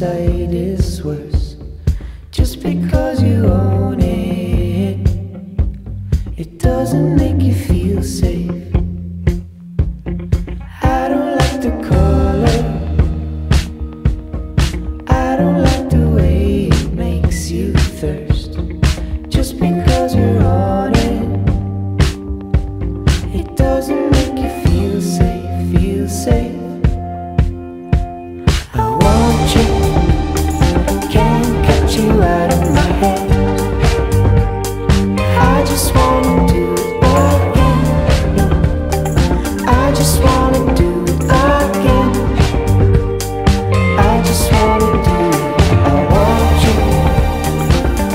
It's worse just because you own it. It doesn't make you feel safe. I don't like the color, I don't like the way it makes you thirst. Just because.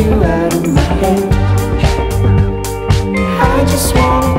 you out of my head. I just wanna